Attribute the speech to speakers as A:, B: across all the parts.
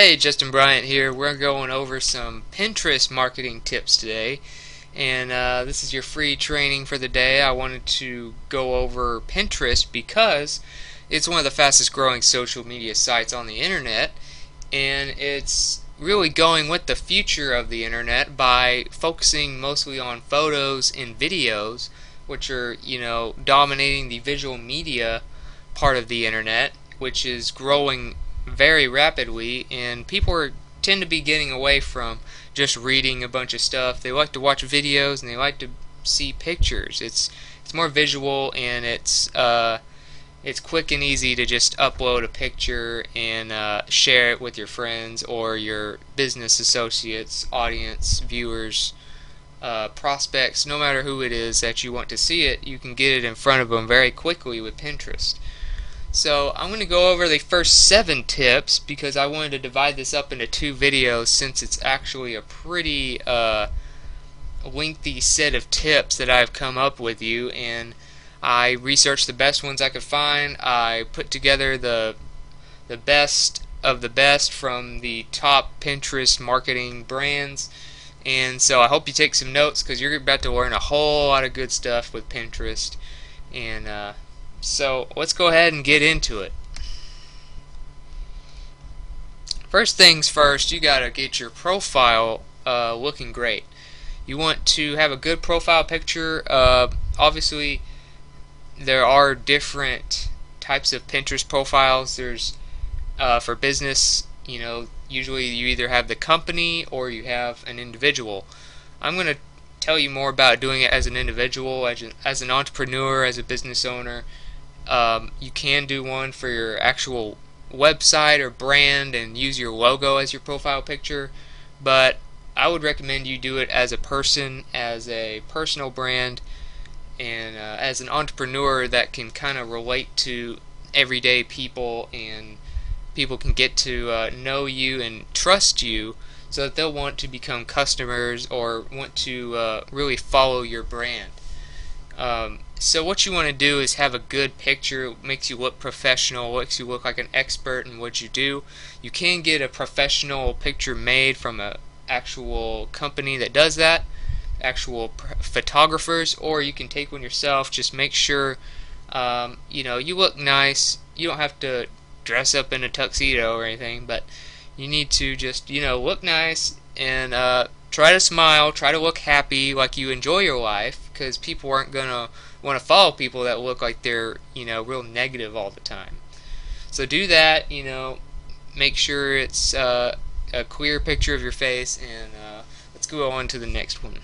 A: Hey, Justin Bryant here. We're going over some Pinterest marketing tips today. And uh, this is your free training for the day. I wanted to go over Pinterest because it's one of the fastest growing social media sites on the internet. And it's really going with the future of the internet by focusing mostly on photos and videos, which are, you know, dominating the visual media part of the internet, which is growing very rapidly, and people are, tend to be getting away from just reading a bunch of stuff. They like to watch videos and they like to see pictures. It's it's more visual and it's uh, it's quick and easy to just upload a picture and uh, share it with your friends or your business associates, audience, viewers, uh, prospects, no matter who it is that you want to see it, you can get it in front of them very quickly with Pinterest. So I'm going to go over the first seven tips because I wanted to divide this up into two videos since it's actually a pretty uh, lengthy set of tips that I've come up with you and I researched the best ones I could find. I put together the the best of the best from the top Pinterest marketing brands. And so I hope you take some notes because you're about to learn a whole lot of good stuff with Pinterest. And uh, so let's go ahead and get into it. First things first, you gotta get your profile uh, looking great. You want to have a good profile picture. Uh, obviously, there are different types of Pinterest profiles. There's uh, for business, you know, usually you either have the company or you have an individual. I'm going to tell you more about doing it as an individual, as an, as an entrepreneur, as a business owner. Um, you can do one for your actual website or brand and use your logo as your profile picture, but I would recommend you do it as a person, as a personal brand, and uh, as an entrepreneur that can kind of relate to everyday people and people can get to uh, know you and trust you so that they'll want to become customers or want to uh, really follow your brand. Um, so what you want to do is have a good picture. It makes you look professional, makes you look like an expert in what you do. You can get a professional picture made from a actual company that does that, actual photographers, or you can take one yourself. Just make sure um, you know you look nice. You don't have to dress up in a tuxedo or anything, but you need to just you know look nice and uh, try to smile, try to look happy, like you enjoy your life, because people aren't gonna want to follow people that look like they're you know real negative all the time. So do that. You know, make sure it's uh, a clear picture of your face, and uh, let's go on to the next one.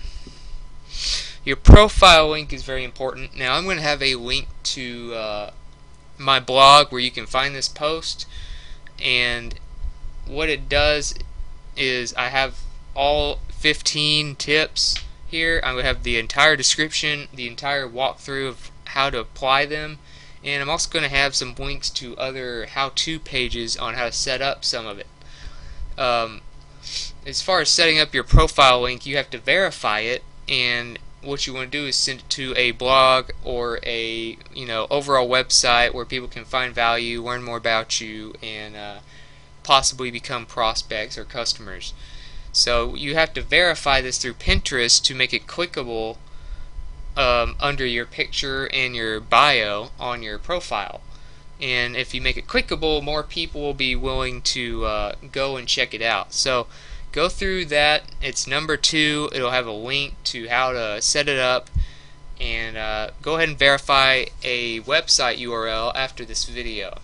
A: Your profile link is very important. Now I'm going to have a link to uh, my blog where you can find this post, and what it does is I have all 15 tips here. I would have the entire description, the entire walkthrough of how to apply them, and I'm also going to have some links to other how-to pages on how to set up some of it. Um, as far as setting up your profile link, you have to verify it, and what you want to do is send it to a blog or a you know overall website where people can find value, learn more about you, and uh, possibly become prospects or customers. So you have to verify this through Pinterest to make it clickable um, under your picture and your bio on your profile. And if you make it clickable, more people will be willing to uh, go and check it out. So go through that. It's number two. It'll have a link to how to set it up. And uh, go ahead and verify a website URL after this video.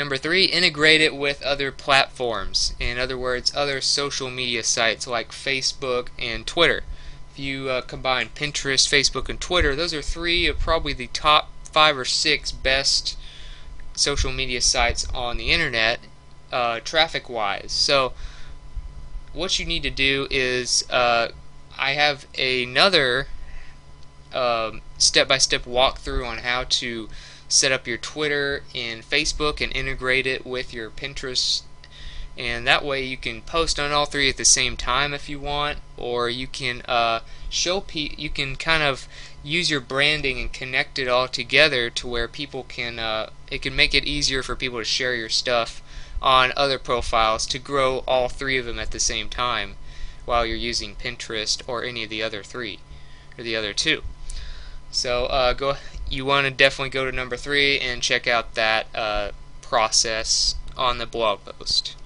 A: Number three, integrate it with other platforms. In other words, other social media sites like Facebook and Twitter. If you uh, combine Pinterest, Facebook, and Twitter, those are three of probably the top five or six best social media sites on the internet, uh, traffic-wise. So, what you need to do is, uh, I have another um, step-by-step -step walkthrough on how to set up your Twitter and Facebook and integrate it with your Pinterest and that way you can post on all three at the same time if you want or you can uh, show pe you can kind of use your branding and connect it all together to where people can uh, it can make it easier for people to share your stuff on other profiles to grow all three of them at the same time while you're using Pinterest or any of the other three or the other two. So uh, go. You want to definitely go to number three and check out that uh, process on the blog post.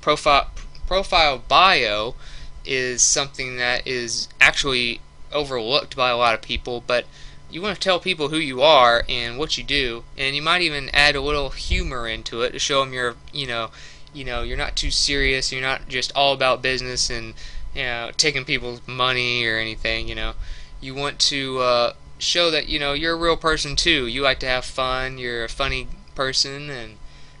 A: Profile profile bio is something that is actually overlooked by a lot of people, but you want to tell people who you are and what you do, and you might even add a little humor into it to show them you're, you know, you know, you're not too serious. You're not just all about business and you know taking people's money or anything. You know, you want to uh, show that you know you're a real person too. You like to have fun. You're a funny person, and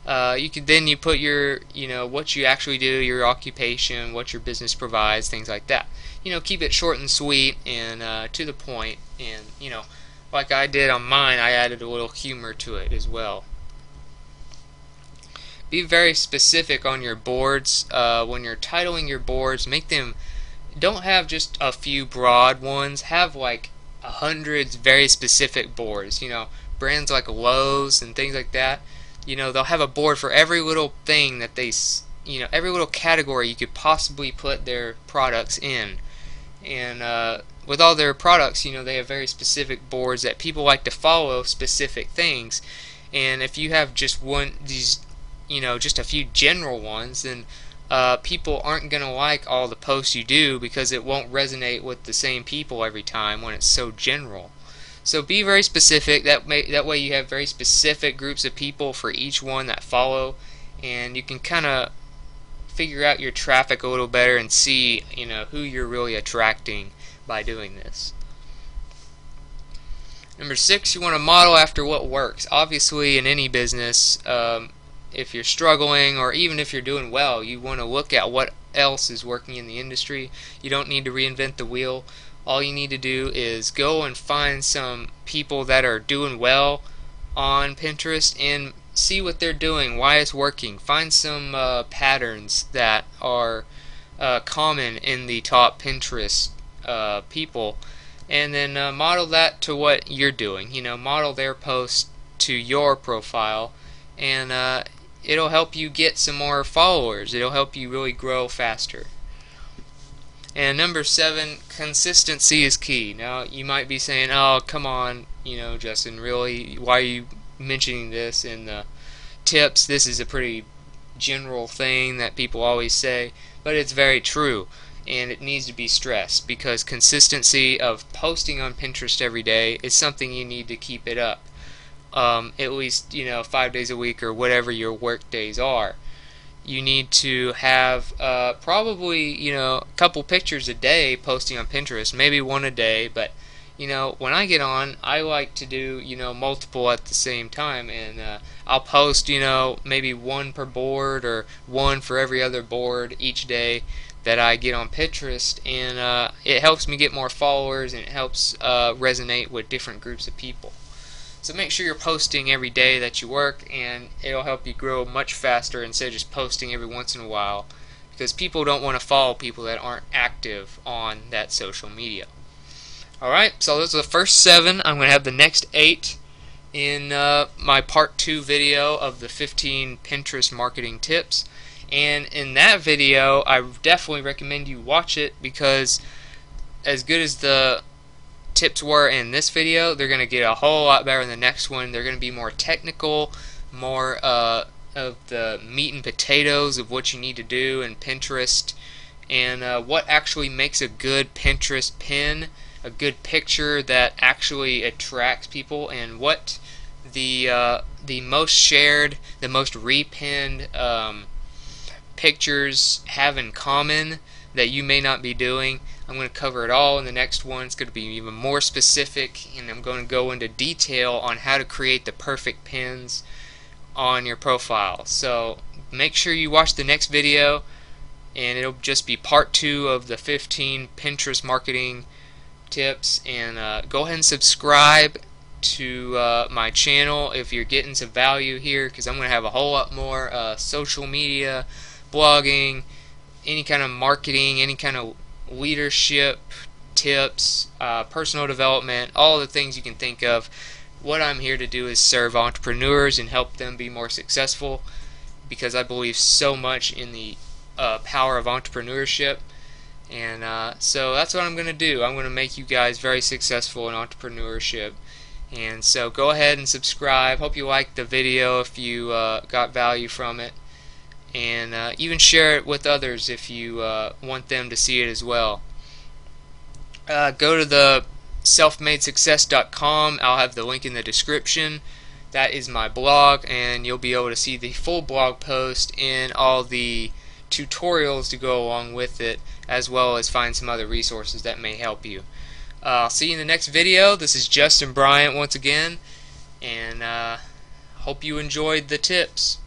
A: uh, you can then you put your you know what you actually do, your occupation, what your business provides, things like that. You know, keep it short and sweet and uh, to the point, and you know like I did on mine, I added a little humor to it as well. Be very specific on your boards. Uh, when you're titling your boards, make them, don't have just a few broad ones, have like hundreds very specific boards. You know, brands like Lowe's and things like that, you know, they'll have a board for every little thing that they, you know, every little category you could possibly put their products in. And uh, with all their products, you know, they have very specific boards that people like to follow specific things. And if you have just one these, you know, just a few general ones, then uh, people aren't going to like all the posts you do because it won't resonate with the same people every time when it's so general. So be very specific. That may, that way you have very specific groups of people for each one that follow, and you can kind of figure out your traffic a little better and see you know who you're really attracting by doing this. Number six, you want to model after what works. Obviously, in any business, um, if you're struggling or even if you're doing well, you want to look at what else is working in the industry. You don't need to reinvent the wheel. All you need to do is go and find some people that are doing well on Pinterest and see what they're doing, why it's working. Find some uh, patterns that are uh, common in the top Pinterest uh, people and then uh, model that to what you're doing. You know, model their post to your profile and uh, it'll help you get some more followers. It'll help you really grow faster. And number seven, consistency is key. Now, you might be saying, oh, come on, you know, Justin, really, why are you mentioning this in the tips? This is a pretty general thing that people always say, but it's very true and it needs to be stressed because consistency of posting on Pinterest every day is something you need to keep it up. Um, at least you know five days a week or whatever your work days are. You need to have uh, probably you know a couple pictures a day posting on Pinterest, maybe one a day. But you know when I get on, I like to do you know multiple at the same time, and uh, I'll post you know maybe one per board or one for every other board each day that I get on Pinterest, and uh, it helps me get more followers and it helps uh, resonate with different groups of people. So make sure you're posting every day that you work, and it'll help you grow much faster instead of just posting every once in a while, because people don't want to follow people that aren't active on that social media. Alright, so those are the first seven. I'm going to have the next eight in uh, my part two video of the 15 Pinterest marketing tips. And in that video, I definitely recommend you watch it because as good as the tips were in this video, they're going to get a whole lot better in the next one. They're going to be more technical, more uh, of the meat and potatoes of what you need to do in Pinterest and uh, what actually makes a good Pinterest pin, a good picture that actually attracts people, and what the uh, the most shared, the most repinned um, pictures have in common that you may not be doing. I'm going to cover it all in the next one. It's going to be even more specific, and I'm going to go into detail on how to create the perfect pins on your profile. So make sure you watch the next video, and it'll just be part two of the 15 Pinterest marketing tips. And uh, go ahead and subscribe to uh, my channel if you're getting some value here, because I'm going to have a whole lot more uh, social media blogging, any kind of marketing, any kind of leadership tips, uh, personal development, all the things you can think of. what I'm here to do is serve entrepreneurs and help them be more successful because I believe so much in the uh, power of entrepreneurship. And uh, so that's what I'm going to do. I'm going to make you guys very successful in entrepreneurship. And so go ahead and subscribe. Hope you liked the video if you uh, got value from it. And uh, even share it with others if you uh, want them to see it as well. Uh, go to the selfmadesuccess.com. I'll have the link in the description. That is my blog, and you'll be able to see the full blog post and all the tutorials to go along with it, as well as find some other resources that may help you. I'll see you in the next video. This is Justin Bryant once again, and uh, hope you enjoyed the tips.